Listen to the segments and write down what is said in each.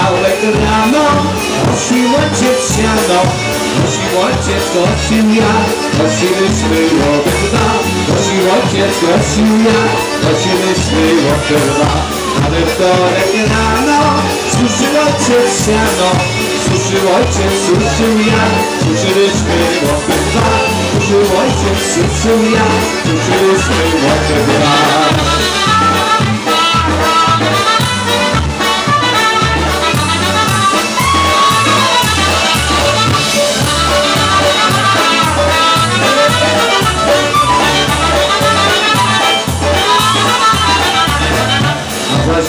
poniedziałek rano Nosił ojciec siano Nosił ojciec, nosił ja Nosiliśmy obydwa Nosił ojciec, nosił ja Nosiliśmy obydwa Ale wtorek rano Suszył ojciec siano Suszył ojciec, suszył ja Suszyliśmy obydwa Suszył ojciec, suszył ja Suszyliśmy obydwa Zaś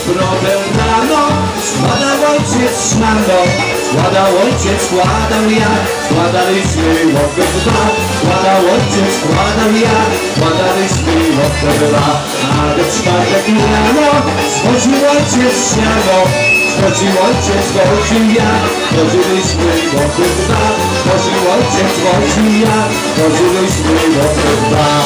brodę rano składał ojciec szmando Składał ojciec, składał ja. Składaliśmy łopy dwa. Składał ojciec, składał ja. Składaliśmy łopy dwa. A we czwartek rano Schodził ojciec siano Schodził ojciec, schodził ja. Chodziliśmy łopy dwa. Chodził ojciec, chodził ja. Chodziliśmy łopy dwa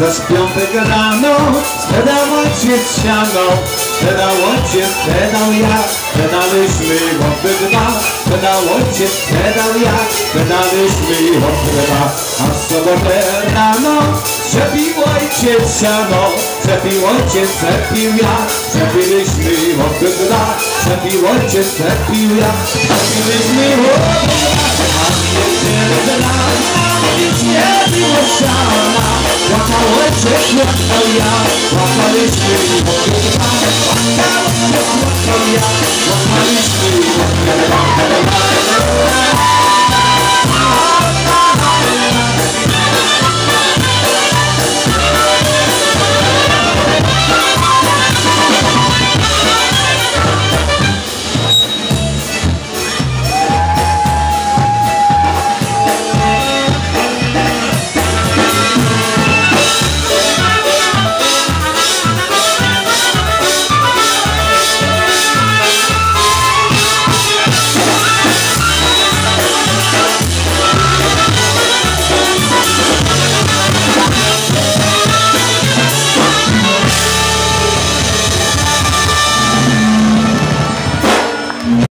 A za piątek rano. Sprzedał ojciec siano Sprzedał ojciec, sprzedał ja. Sprzedaliśmy obydwa Sprzedał ojciec, sprzedał ja. Sprzedaliśmy obydwa A w sobotę rano Przepił ojciec siano Przepił ojciec, przepił ja. Przepiliśmy obydwa Przepił ojciec, przepił ja. Przepiliśmy obydwa A w niedzielę rano Nic nie było siana Łapał ojciec, łapał ja Łapaliśmy obydwa Łapał ojciec, łapał ja Łapaliśmy obydwa